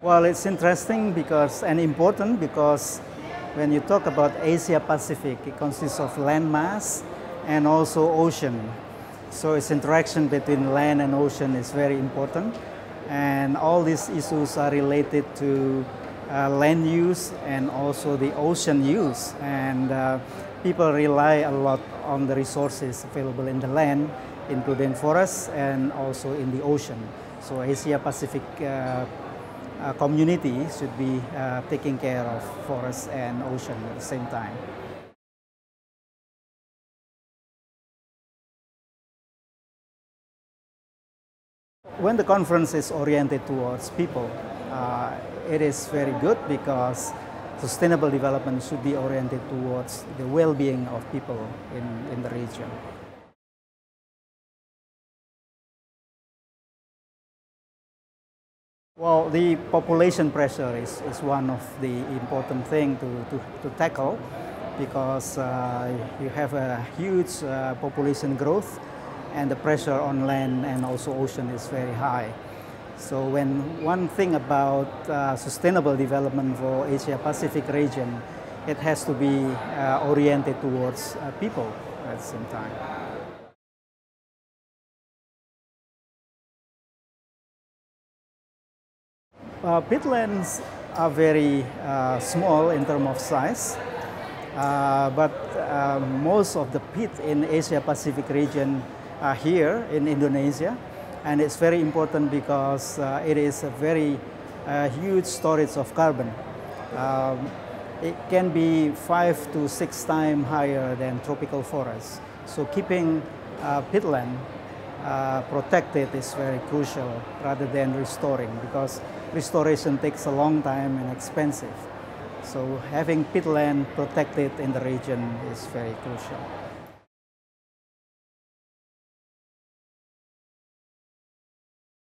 Well, it's interesting because and important because when you talk about Asia Pacific, it consists of land mass and also ocean. So its interaction between land and ocean is very important. And all these issues are related to uh, land use and also the ocean use. And uh, people rely a lot on the resources available in the land, including forests and also in the ocean. So Asia Pacific uh, uh, community should be uh, taking care of forests and ocean at the same time. When the conference is oriented towards people, uh, it is very good because sustainable development should be oriented towards the well-being of people in, in the region. Well, the population pressure is, is one of the important things to, to, to tackle because uh, you have a huge uh, population growth and the pressure on land and also ocean is very high. So when one thing about uh, sustainable development for Asia Pacific region, it has to be uh, oriented towards uh, people at the same time. Uh, peatlands are very uh, small in terms of size, uh, but uh, most of the peat in Asia Pacific region are here in Indonesia, and it's very important because uh, it is a very uh, huge storage of carbon. Um, it can be five to six times higher than tropical forests. So keeping peatland uh, protected is very crucial rather than restoring because restoration takes a long time and expensive. So having peatland protected in the region is very crucial.